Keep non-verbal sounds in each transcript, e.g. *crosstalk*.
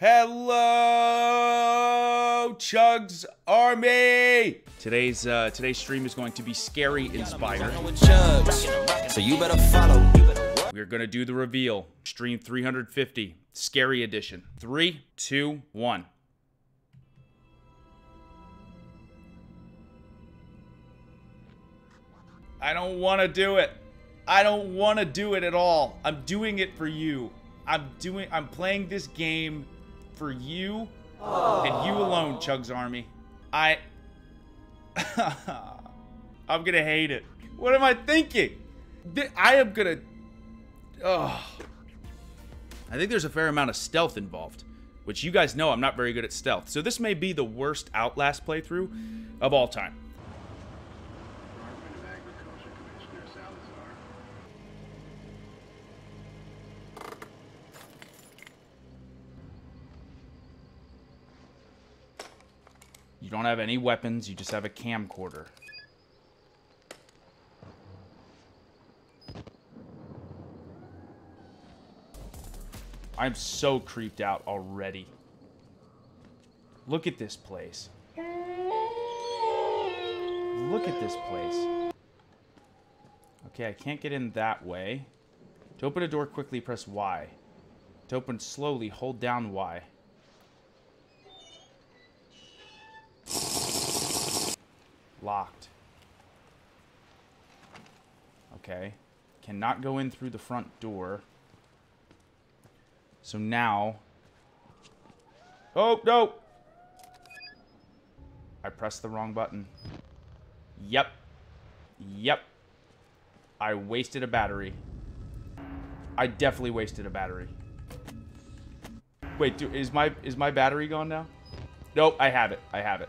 Hello, Chugs Army. Today's uh, today's stream is going to be scary inspired. So you better follow. We're gonna do the reveal. Stream 350, scary edition. Three, two, one. I don't want to do it. I don't want to do it at all. I'm doing it for you. I'm doing. I'm playing this game for you and you alone, Chugs Army. I. *laughs* I'm gonna hate it. What am I thinking? I am gonna. Oh. I think there's a fair amount of stealth involved, which you guys know I'm not very good at stealth. So this may be the worst Outlast playthrough of all time. You don't have any weapons, you just have a camcorder. I'm so creeped out already. Look at this place. Look at this place. Okay, I can't get in that way. To open a door quickly, press Y. To open slowly, hold down Y. Okay. Cannot go in through the front door. So now... Oh, no! I pressed the wrong button. Yep. Yep. I wasted a battery. I definitely wasted a battery. Wait, do, is my is my battery gone now? Nope, I have it. I have it.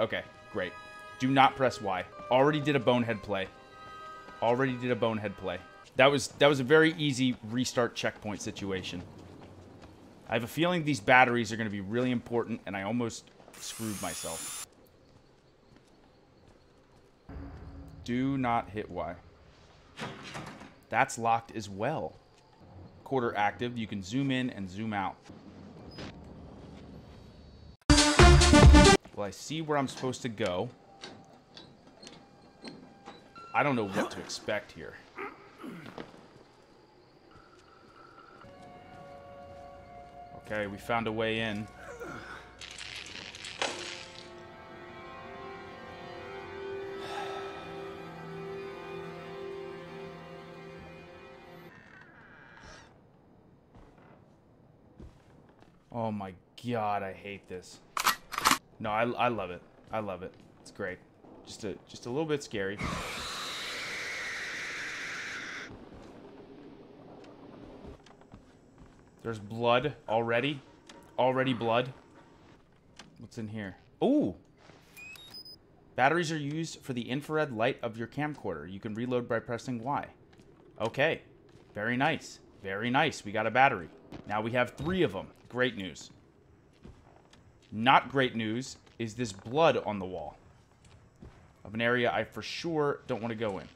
Okay, great. Do not press Y. Already did a bonehead play. Already did a bonehead play. That was that was a very easy restart checkpoint situation. I have a feeling these batteries are going to be really important, and I almost screwed myself. Do not hit Y. That's locked as well. Quarter active. You can zoom in and zoom out. Well, I see where I'm supposed to go. I don't know what to expect here. Okay, we found a way in. Oh my god, I hate this. No, I, I love it. I love it. It's great. Just a just a little bit scary. There's blood already. Already blood. What's in here? Ooh! Batteries are used for the infrared light of your camcorder. You can reload by pressing Y. Okay. Very nice. Very nice. We got a battery. Now we have three of them. Great news. Not great news is this blood on the wall of an area I for sure don't want to go in.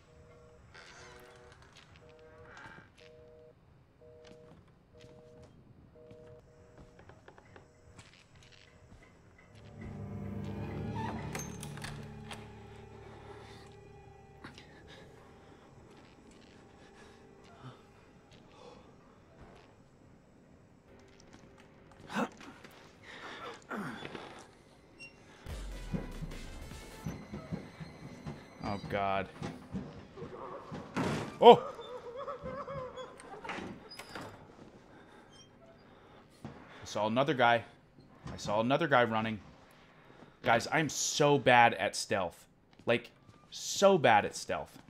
Another guy. I saw another guy running. Guys, I'm so bad at stealth. Like, so bad at stealth.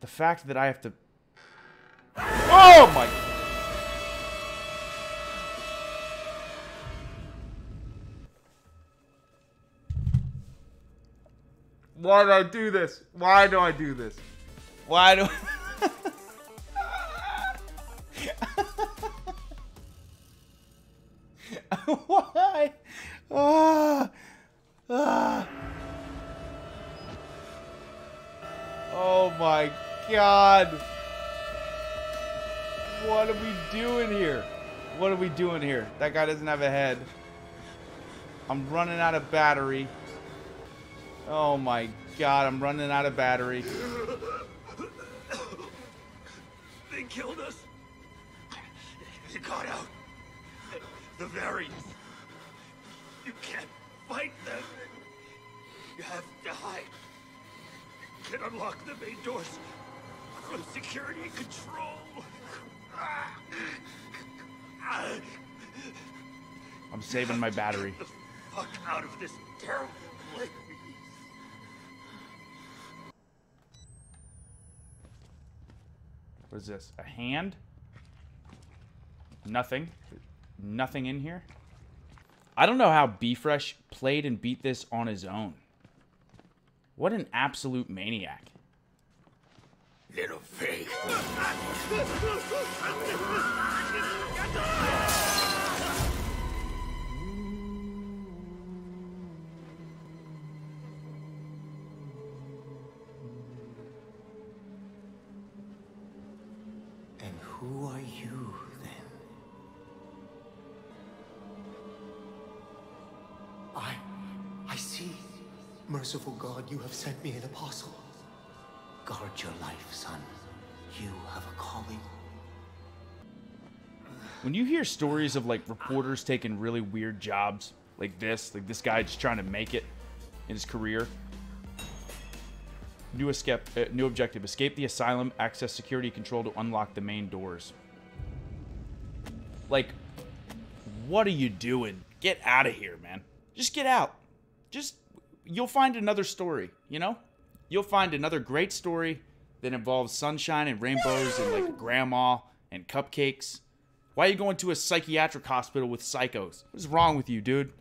The fact that I have to... Oh, my... Why do I do this? Why do I do this? Why do *laughs* Why? Ah. Ah. Oh my god. What are we doing here? What are we doing here? That guy doesn't have a head. I'm running out of battery. Oh my god, I'm running out of battery. They killed us. You got out. The variants. You can't fight them. You have to hide. You can unlock the main doors from security control. I'm saving my battery. Get the fuck out of this terrible place. What is this? A hand? Nothing. Nothing in here. I don't know how B-Fresh played and beat this on his own. What an absolute maniac. Little pig. And who are you Merciful God, you have sent me an apostle. Guard your life, son. You have a calling. When you hear stories of like reporters taking really weird jobs like this, like this guy just trying to make it in his career. New escape, uh, new objective: escape the asylum, access security control to unlock the main doors. Like, what are you doing? Get out of here, man. Just get out. Just you'll find another story, you know? You'll find another great story that involves sunshine and rainbows and like grandma and cupcakes. Why are you going to a psychiatric hospital with psychos? What is wrong with you, dude?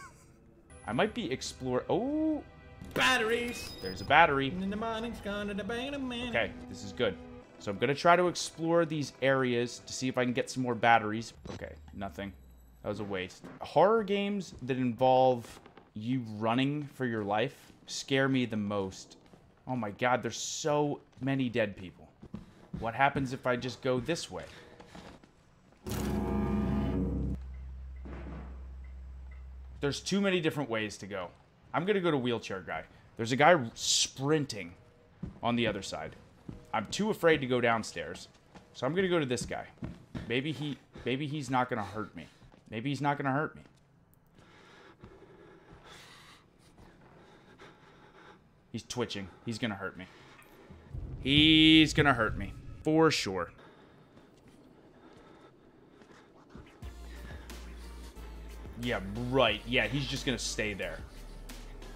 *laughs* I might be explore. Oh, Batteries. there's a battery. In the morning's gonna debate a man. Okay, this is good. So I'm gonna try to explore these areas to see if I can get some more batteries. Okay, nothing. That was a waste. Horror games that involve you running for your life scare me the most. Oh my god, there's so many dead people. What happens if I just go this way? There's too many different ways to go. I'm gonna go to wheelchair guy. There's a guy sprinting on the other side. I'm too afraid to go downstairs. So I'm gonna go to this guy. Maybe he maybe he's not gonna hurt me. Maybe he's not gonna hurt me. He's twitching. He's gonna hurt me. He's gonna hurt me. For sure. Yeah, right. Yeah, he's just gonna stay there.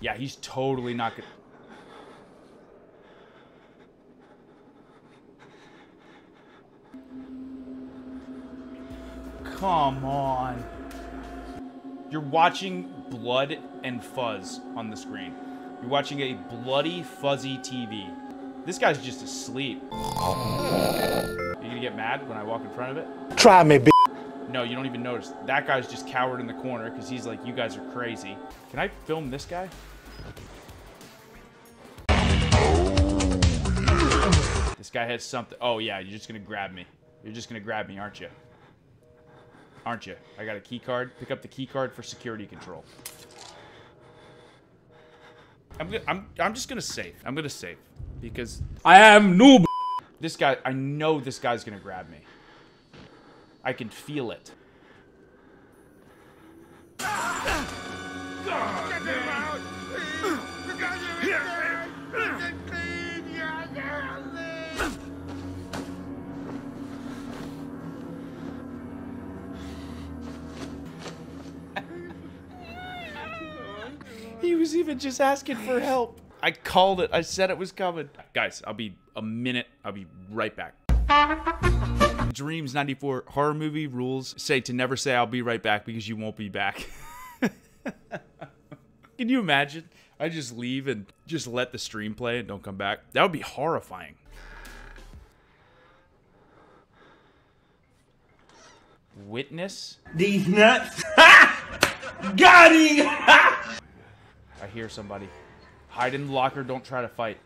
Yeah, he's totally not gonna. Come on. You're watching blood and fuzz on the screen. You're watching a bloody, fuzzy TV. This guy's just asleep. You gonna get mad when I walk in front of it? Try me, b. No, you don't even notice. That guy's just cowered in the corner because he's like, you guys are crazy. Can I film this guy? This guy has something. Oh, yeah, you're just going to grab me. You're just going to grab me, aren't you? Aren't you? I got a key card. Pick up the key card for security control. I'm, go- I'm, I'm just going to save. I'm going to save because I am noob. this guy, I know this guy's going to grab me. I can feel it. Ah! He was even just asking for help. I called it. I said it was coming. Guys, I'll be a minute. I'll be right back. Dreams 94 horror movie rules say to never say I'll be right back because you won't be back. *laughs* Can you imagine? I just leave and just let the stream play and don't come back. That would be horrifying. Witness? These nuts. *laughs* Got him. *laughs* I hear somebody. Hide in the locker, don't try to fight.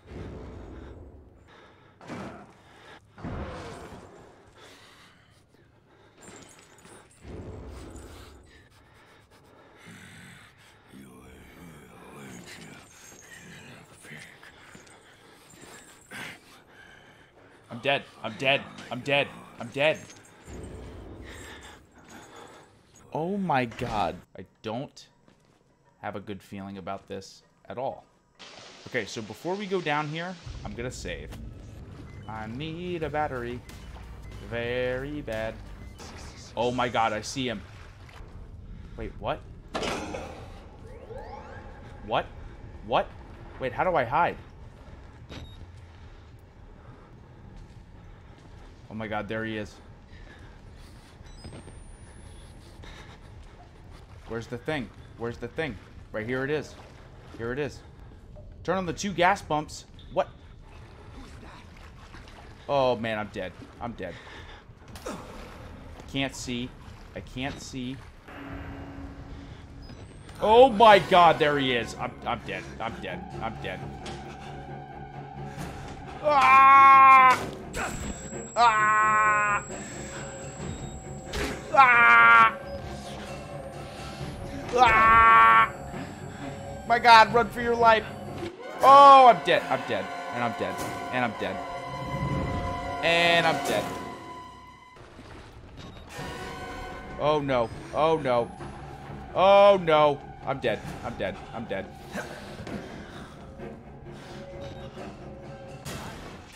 I'm dead. I'm dead. I'm dead. I'm dead. Oh my god. I don't have a good feeling about this at all. Okay, so before we go down here, I'm gonna save. I need a battery. Very bad. Oh my god, I see him. Wait, what? What? What? Wait, how do I hide? Oh my god, there he is. Where's the thing? Where's the thing? Right here it is. Here it is. Turn on the two gas pumps. What? Oh man, I'm dead. I'm dead. I can't see. I can't see. Oh my god, there he is. I'm, I'm dead. I'm dead. I'm dead. Ah! Ah! Ah! Ah! My god, run for your life. Oh, I'm dead. I'm dead. And I'm dead. And I'm dead. And I'm dead. Oh no. Oh no. Oh no. I'm dead. I'm dead. I'm dead.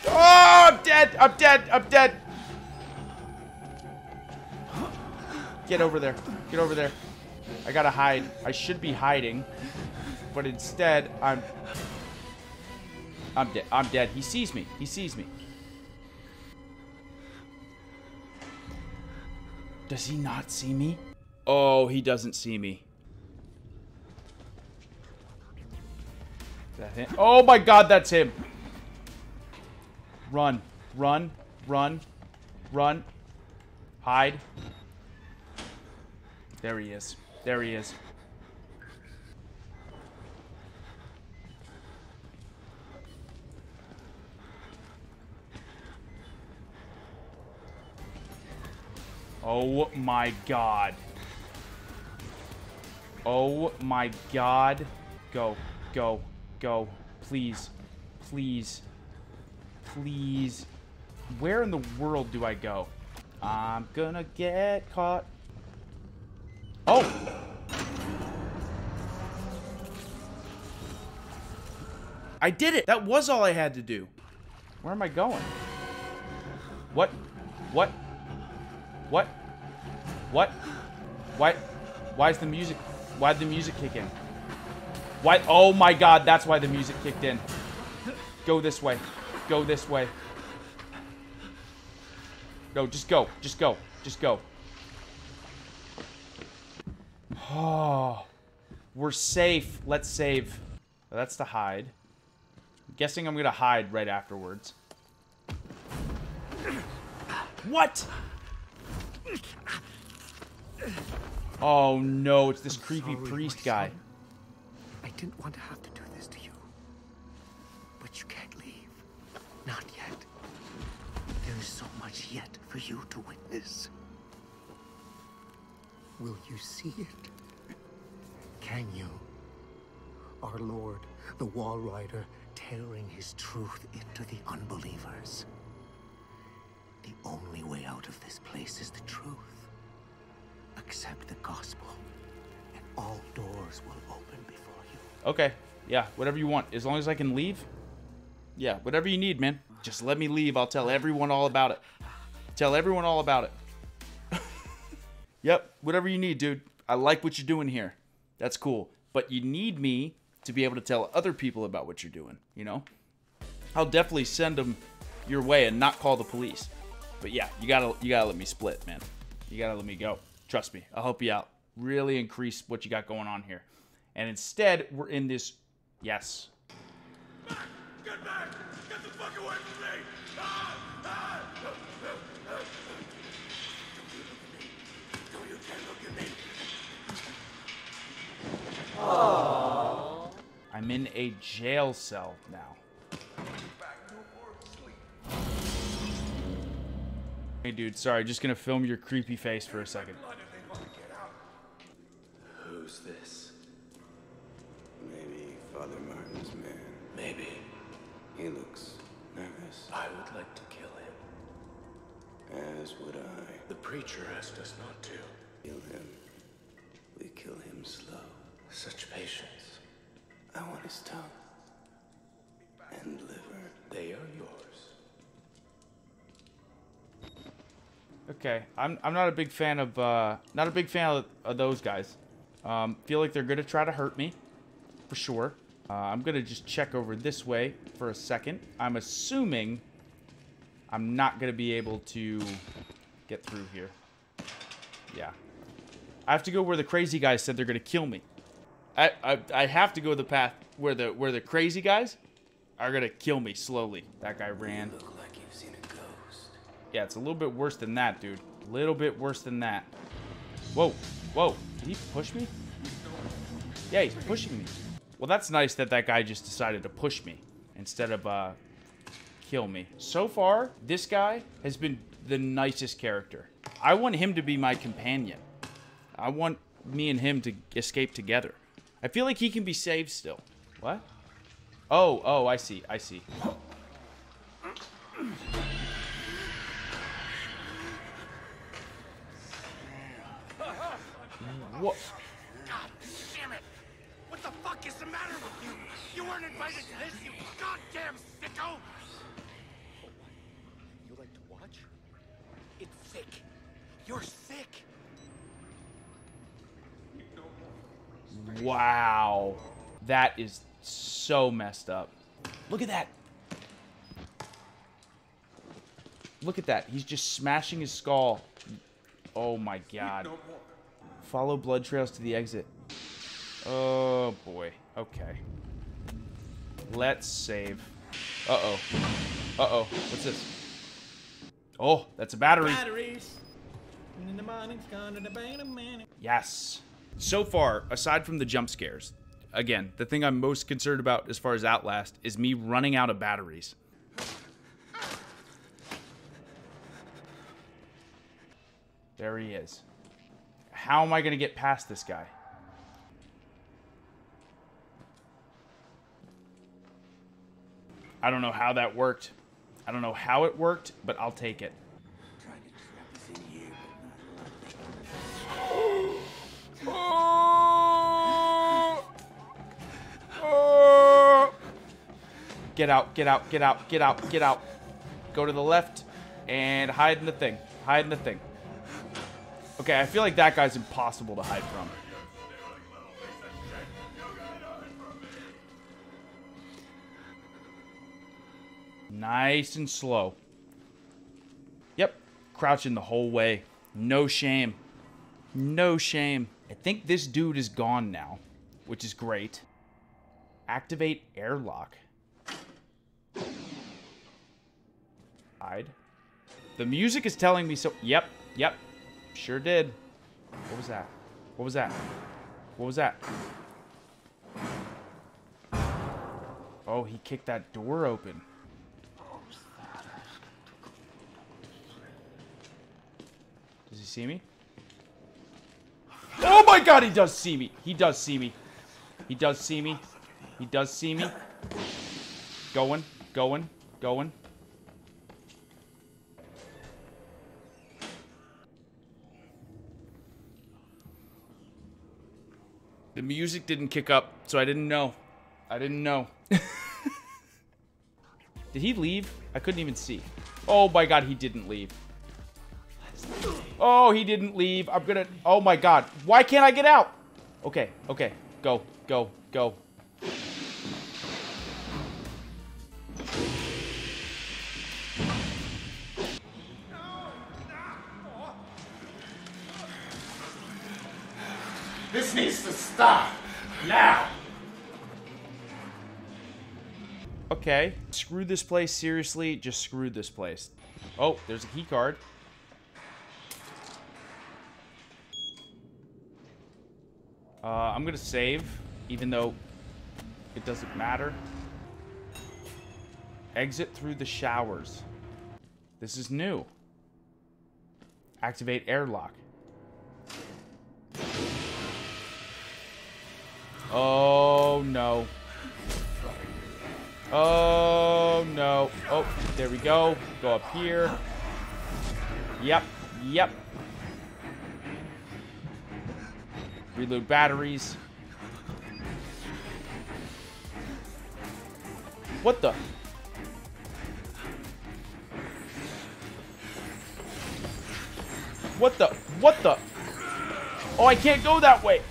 Oh, I'm dead. I'm dead. I'm dead. Get over there. Get over there. I gotta hide. I should be hiding. But instead, I'm... I'm dead. I'm dead. He sees me. He sees me. Does he not see me? Oh, he doesn't see me. Is that him? Oh my god, that's him. Run. Run. Run. Run. Hide. There he is. There he is. Oh my god. Oh my god. Go. Go. Go. Please. Please. Please. Where in the world do I go? I'm gonna get caught. Oh! I did it! That was all I had to do. Where am I going? What? What? What? What? Why? Why is the music? Why'd the music kick in? Why? Oh my god, that's why the music kicked in. Go this way. Go this way. Go, just go. Just go. Just go. Oh, we're safe. Let's save. That's to hide. I'm guessing I'm gonna hide right afterwards. What? Oh no, it's this creepy sorry, priest guy. son. I didn't want to have to do this to you. But you can't leave. Not yet. There is so much yet for you to witness. Will you see it? Can you? Our Lord, the Walrider, tearing his truth into the unbelievers. The only way out of this place is the truth. Accept the gospel, and all doors will open before you. Okay, yeah, whatever you want. As long as I can leave. Yeah, whatever you need, man. Just let me leave. I'll tell everyone all about it. Tell everyone all about it. *laughs* yep, whatever you need, dude. I like what you're doing here. That's cool. But you need me to be able to tell other people about what you're doing, you know? I'll definitely send them your way and not call the police. But yeah, you gotta you gotta let me split, man. You gotta let me go. Trust me, I'll help you out. Really increase what you got going on here. And instead, we're in this. Yes. Get back! Get the fuck away from me! Ah! Ah! No, you can't look at me. I'm in a jail cell now. Hey, dude, sorry, just gonna film your creepy face for a second. Who's this? Maybe Father Martin's man. Maybe. He looks nervous. I would like to kill him. As would I. The preacher asked us not to. Kill him. We kill him slow. Such patience. I want his tongue. And liver. They are yours. Okay, I'm I'm not a big fan of uh not a big fan of, of those guys. Um, feel like they're gonna try to hurt me, for sure. Uh, I'm gonna just check over this way for a second. I'm assuming I'm not gonna be able to get through here. Yeah, I have to go where the crazy guys said they're gonna kill me. I I, I have to go the path where the where the crazy guys are gonna kill me slowly. That guy ran. Look like you've seen a ghost. Yeah, it's a little bit worse than that, dude. A little bit worse than that. Whoa, whoa. Did he push me? Yeah, he's pushing me. Well, that's nice that that guy just decided to push me instead of, uh, kill me. So far, this guy has been the nicest character. I want him to be my companion. I want me and him to escape together. I feel like he can be saved still. What? Oh, oh, I see, I see. What? God damn it! What the fuck is the matter with you? You weren't invited to this, you goddamn sicko! You like to watch? It's sick. You're sick. Wow. That is so messed up. Look at that. Look at that. He's just smashing his skull. Oh my god. Follow blood trails to the exit. Oh boy. Okay. Let's save. Uh-oh. Uh-oh. What's this? Oh, that's a battery. Batteries. And in the morning's gonna the bang a man. Yes. So far, aside from the jump scares, again, the thing I'm most concerned about as far as Outlast is me running out of batteries. There he is. How am I going to get past this guy? I don't know how that worked. I don't know how it worked, but I'll take it. Get out, get out, get out, get out, get out. Go to the left and hide in the thing. Hide in the thing. Okay, I feel like that guy's impossible to hide from. Nice and slow. Yep, crouching the whole way. No shame. No shame. I think this dude is gone now, which is great. Activate airlock. Hide. The music is telling me so. Yep, yep. Sure did. What was that? What was that? What was that? Oh, he kicked that door open. Does he see me? Oh my god, he does see me. He does see me. He does see me. He does see me. Going, going, going. The music didn't kick up, so I didn't know. I didn't know. *laughs* Did he leave? I couldn't even see. Oh my god, he didn't leave. Oh, he didn't leave. I'm gonna... Oh my god. Why can't I get out? Okay, okay. Go, go, go. Now. Okay. Screw this place, seriously. Just screw this place. Oh, there's a key card. Uh, I'm gonna save, even though it doesn't matter. Exit through the showers. This is new. Activate airlock. Oh no. Oh no. Oh, there we go. Go up here. Yep. Yep. Reload batteries. What the? What the? What the? Oh, I can't go that way.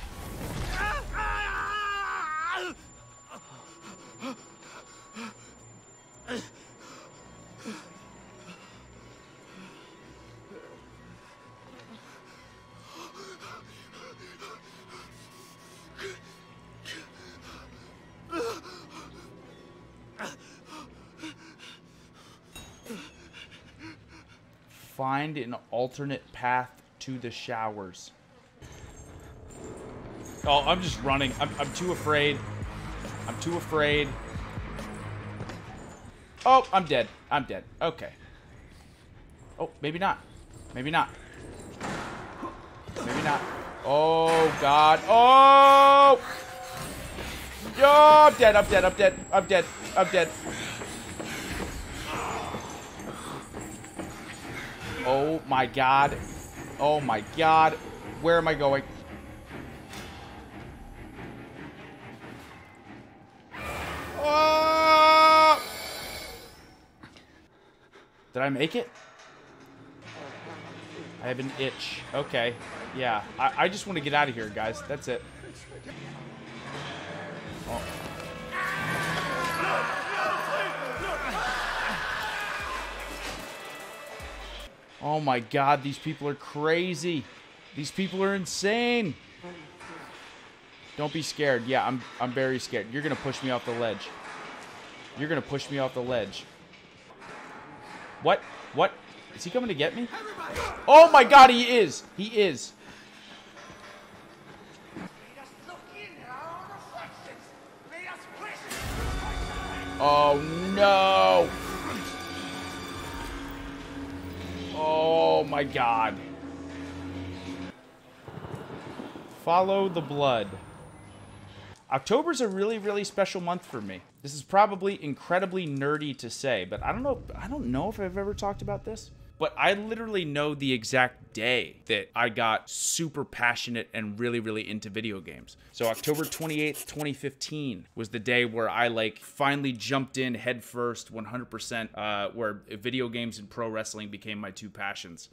Find an alternate path to the showers. Oh, I'm just running. I'm, I'm too afraid. I'm too afraid. Oh, I'm dead. I'm dead. Okay. Oh, maybe not. Maybe not. Maybe not. Oh, God. Oh! Yo, I'm dead. I'm dead. I'm dead. I'm dead. I'm dead. Oh, my God. Oh, my God. Where am I going? Oh! Did I make it? I have an itch. Okay. Yeah. I, I just want to get out of here, guys. That's it. Oh. Oh my god, these people are crazy. These people are insane. Don't be scared. Yeah, I'm I'm very scared. You're gonna push me off the ledge. You're gonna push me off the ledge. What? What? Is he coming to get me? Oh my god, he is! He is. Oh no! My god. Follow the blood. October's a really, really special month for me. This is probably incredibly nerdy to say, but I don't know I don't know if I've ever talked about this. But I literally know the exact day that I got super passionate and really, really into video games. So October 28th, 2015 was the day where I like finally jumped in headfirst 100%, uh, where video games and pro wrestling became my two passions.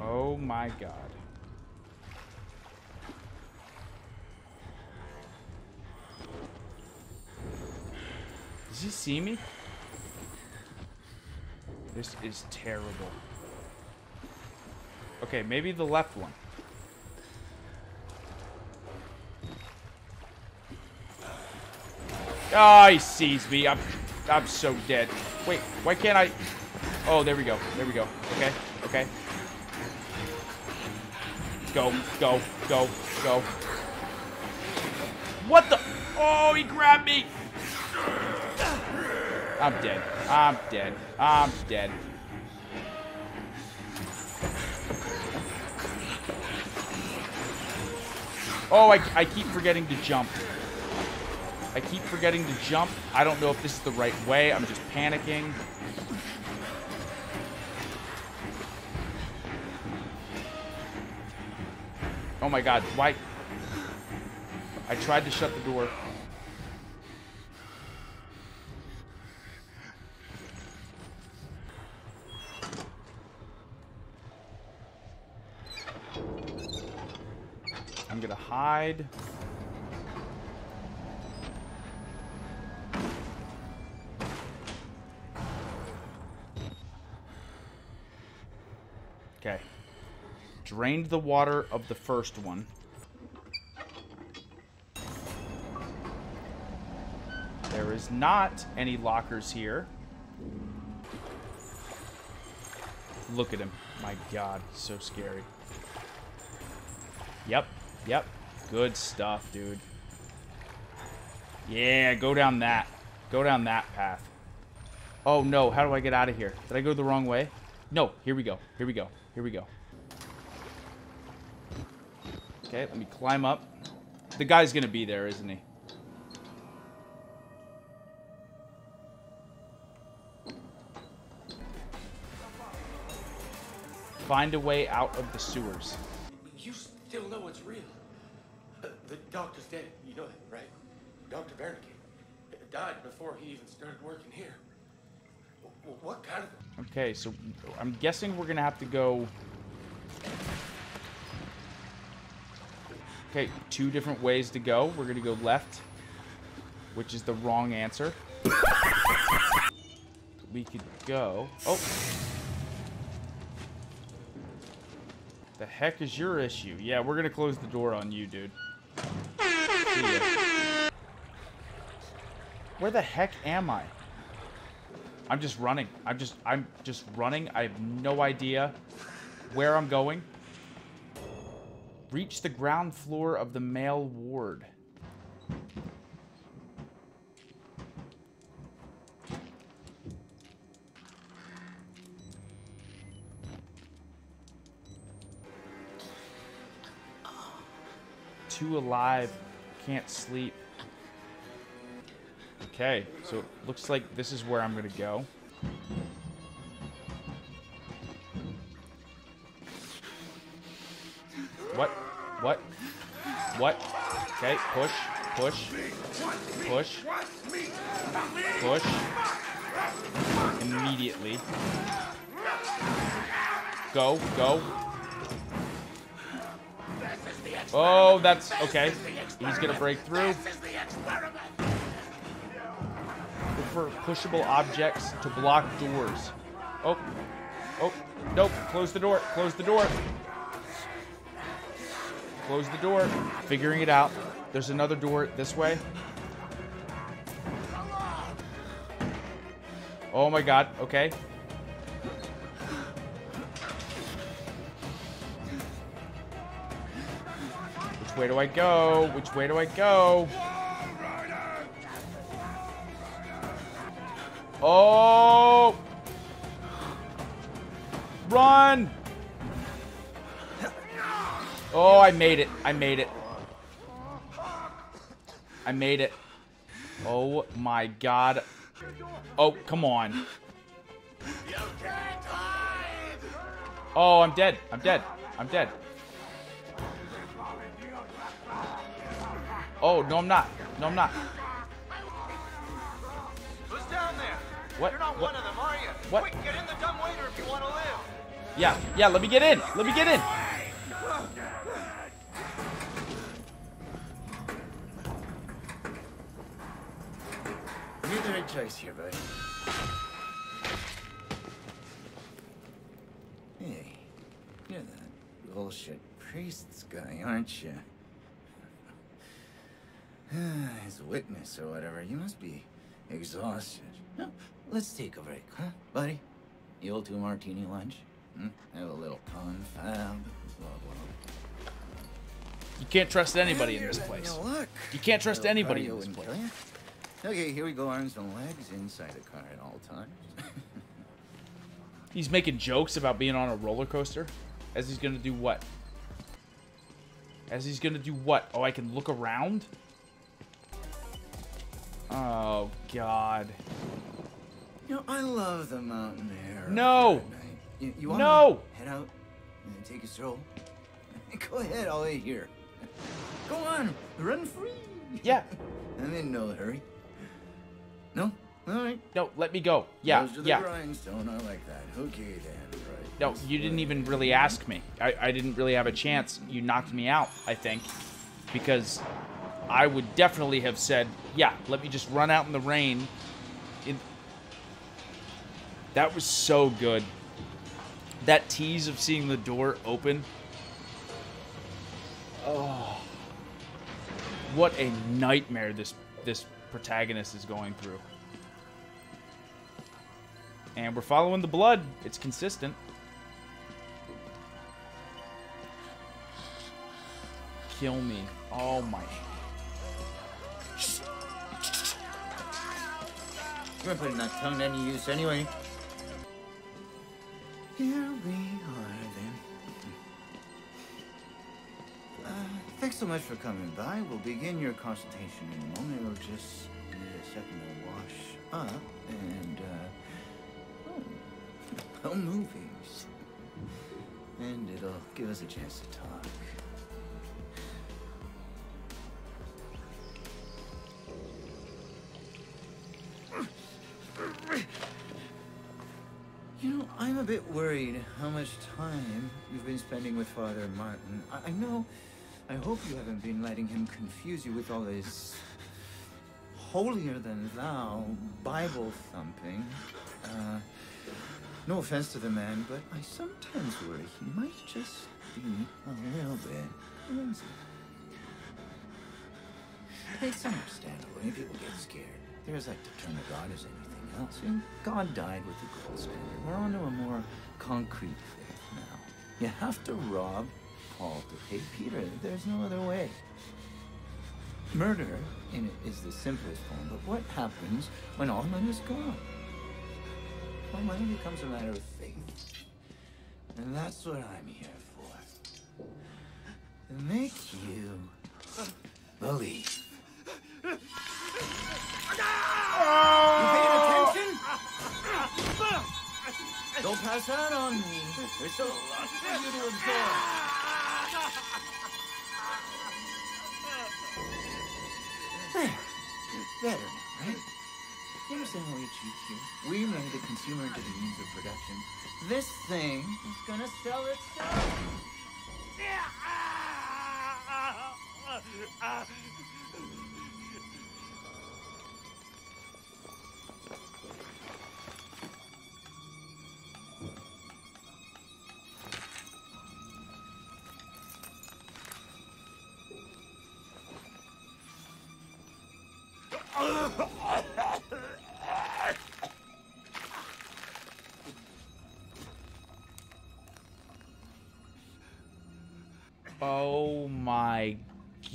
Oh my god. Does he see me? This is terrible. Okay, maybe the left one. Oh, he sees me. I'm, I'm so dead. Wait, why can't I? Oh, there we go. There we go. Okay, okay. Go, go, go, go. What the? Oh, he grabbed me. I'm dead. I'm dead. I'm dead. Oh, I, I keep forgetting to jump. I keep forgetting to jump. I don't know if this is the right way. I'm just panicking. Oh my god, why? I tried to shut the door. I'm gonna hide. Okay. Drained the water of the first one. There is not any lockers here. Look at him. My god, so scary. Yep, yep. Good stuff, dude. Yeah, go down that. Go down that path. Oh no, how do I get out of here? Did I go the wrong way? No, here we go. Here we go. Here we go. Okay, let me climb up. The guy's gonna be there, isn't he? Find a way out of the sewers. You still know it's real. The doctor's dead. You know that, right? Dr. Wernicke died before he even started working here. What kind of... Okay, so I'm guessing we're gonna have to go. Okay, two different ways to go. We're gonna go left, which is the wrong answer. we could go. Oh. The heck is your issue? Yeah, we're gonna close the door on you, dude. See. Where the heck am I? I'm just running. I'm just I'm just running. I have no idea where I'm going. Reach the ground floor of the male ward. Two alive, can't sleep. Okay, so it looks like this is where I'm gonna go. What? What? What? Okay, push, push, push, push. Immediately. Go, go. Oh, that's okay. He's gonna break through. Look pushable objects to block doors. Oh, oh, nope. Close the door. Close the door. Close the door. Figuring it out. There's another door this way. Oh my god. Okay. Way do I go? Which way do I go? Oh! Run! Oh, I made it. I made it. I made it. Oh my god. Oh, come on. Oh, I'm dead. I'm dead. I'm dead. Oh, no, I'm not. No, I'm not. Who's down there? What? You're not What? one of them, are you? What? Quick, get in the dumbwaiter if you want to live. Yeah, yeah, let me get in. Let me get in. You made the right choice here, buddy. Hey, you're that bullshit priest's guy, aren't you? *sighs* His witness or whatever. You must be exhausted. No, let's take a break, huh, buddy? The old two martini lunch? Hmm? Have a little confab. Blah, blah. You can't trust anybody in this place. you. You can't trust Little anybody in this place. Okay, here we go. Arms and legs inside the car at all times. *laughs* He's making jokes about being on a roller coaster. As he's gonna do what? As he's gonna do what? Oh, I can look around? Oh, God. You know, I love the mountain air. No. after a night. You, you want No. to head out and take a stroll? *laughs* Go ahead, I'll wait here. Go on, run free. Yeah. *laughs* I'm in no hurry. No? All right. No, let me go. Yeah, Goes to the yeah. grindstone. I like that. Okay then. Right. No, you didn't even really ask me. I, I didn't really have a chance. You knocked me out, I think. Because I would definitely have said, yeah, let me just run out in the rain. In... That was so good. That tease of seeing the door open. Oh. What a nightmare this this protagonist is going through. And we're following the blood. It's consistent. Kill me. Oh my. Weren't putting tongue to any use anyway. Here we are then. Uh, thanks so much for coming by. We'll begin your consultation in a moment. We'll just need a second to wash up and, uh, oh, *laughs* oh movies. and it'll give us a chance to talk. A bit worried how much time you've been spending with Father Martin. I, I know, I hope you haven't been letting him confuse you with all this holier than thou Bible thumping. Uh, no offense to the man, but I sometimes worry he might just be a little bit crazy. It's understandable. People get scared, they're as like to turn to God as anything else. God died with the gold standard. We're on to a more concrete faith now. You have to rob Paul to pay Peter. There's no other way. Murder is the simplest form, but what happens when all money is gone? Well, money becomes a matter of faith. And that's what I'm here for. To make you believe. Pass out on me. There's so for you to absorb. There. Better now, right? You understand how we achieve here? We made the consumer into the means of production. This thing is gonna sell itself.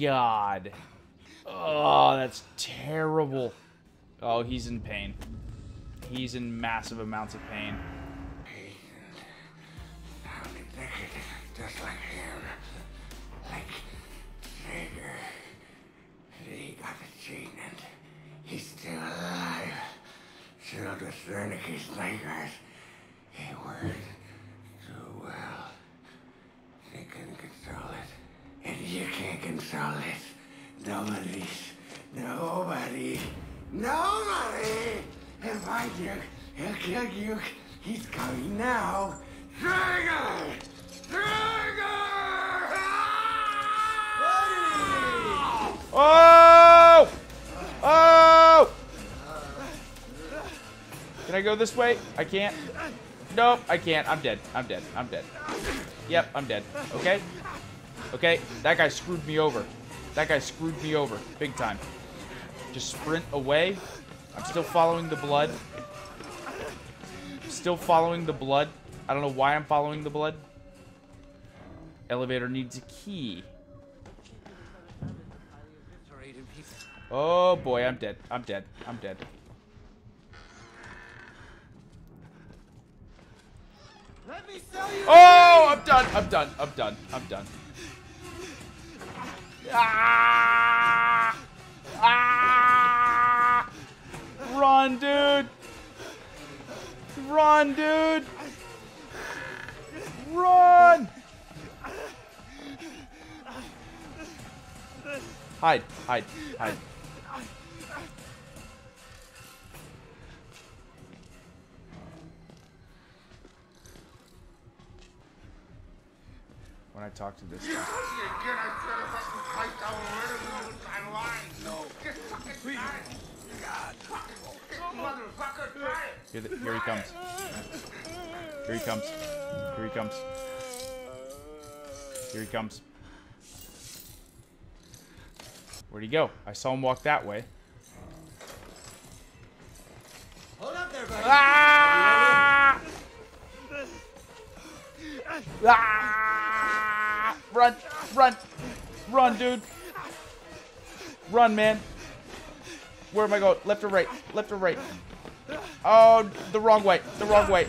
God. Oh, that's terrible. Oh, he's in pain. He's in massive amounts of pain. He got he's still alive. Filled with Wernicke's nightmares. This way? I can't. Nope, I can't. I'm dead. I'm dead. I'm dead. Yep, I'm dead. Okay? Okay, that guy screwed me over. That guy screwed me over. Big time. Just sprint away. I'm still following the blood. Still following the blood. I don't know why I'm following the blood. Elevator needs a key. Oh boy, I'm dead. I'm dead. I'm dead. Oh, I'm done. I'm done. I'm done. I'm done. Ah! Ah! Run, dude. Run, dude. Run. Hide, hide, hide. When I talk to this guy. Here, the, here he comes. Here he comes. Here he comes. Here he comes. Where'd he go? I saw him walk that way. Hold up there, buddy. Ah! *laughs* Ah! Run! Run! Run, dude! Run, man! Where am I going? Left or right? Left or right? Oh, the wrong way. The wrong way.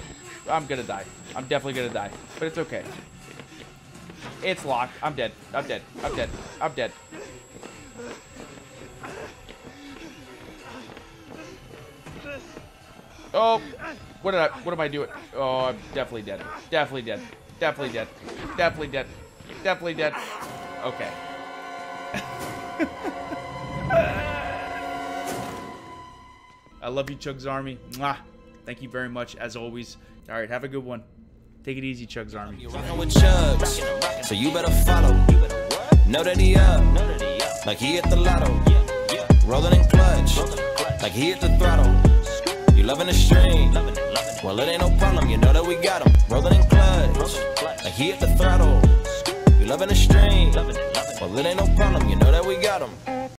I'm gonna die. I'm definitely gonna die. But it's okay. It's locked. I'm dead. I'm dead. I'm dead. I'm dead. Oh, what did I? What am I doing? Oh, I'm definitely dead. Definitely dead. Definitely dead. Definitely dead. Definitely dead. Okay. I love you, Chugs Army. Mwah. Thank you very much, as always. All right, have a good one. Take it easy, Chugs Army. You rockin' with Chugs, so you better follow. Know that he up, like he hit the lotto. Rolling in clutch, like he hit the throttle. You loving the stream? Well, it ain't no problem. You know that we got him. Rolling in clutch, like he hit the throttle. You loving the stream? Well, it ain't no problem. You know that we got him.